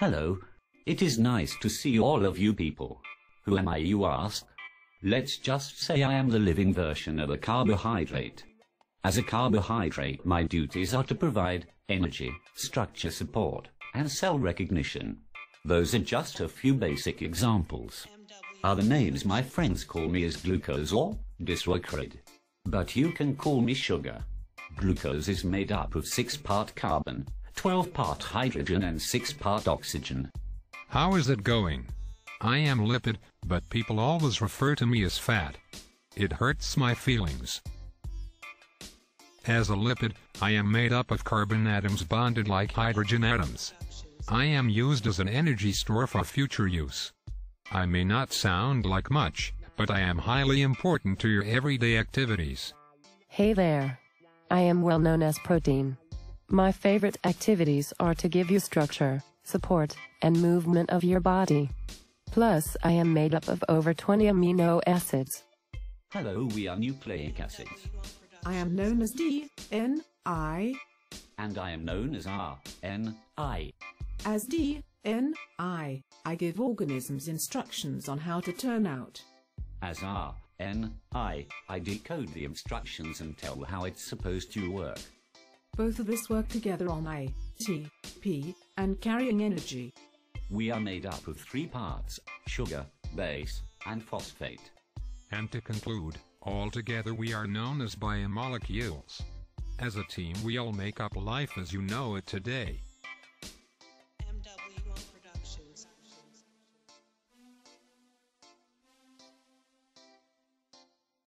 Hello. It is nice to see all of you people. Who am I, you ask? Let's just say I am the living version of a carbohydrate. As a carbohydrate, my duties are to provide energy, structure support, and cell recognition. Those are just a few basic examples. Other names my friends call me is glucose or disaccharide. But you can call me sugar. Glucose is made up of 6 part carbon, 12 part hydrogen and 6 part oxygen. How is it going? I am lipid, but people always refer to me as fat. It hurts my feelings. As a lipid, I am made up of carbon atoms bonded like hydrogen atoms. I am used as an energy store for future use. I may not sound like much, but I am highly important to your everyday activities. Hey there. I am well known as protein. My favorite activities are to give you structure, support, and movement of your body. Plus, I am made up of over 20 amino acids. Hello, we are nucleic acids. I am known as D, N, A. And I am known as R, N, A. As D, N, A, I give organisms instructions on how to turn out. As R, N, A, I decode the instructions and tell how it's supposed to work. Both of us work together on A, T, P, and carrying energy. We are made up of three parts, sugar, base, and phosphate. And to conclude, all together we are known as biomolecules. As a team we all make up life as you know it today.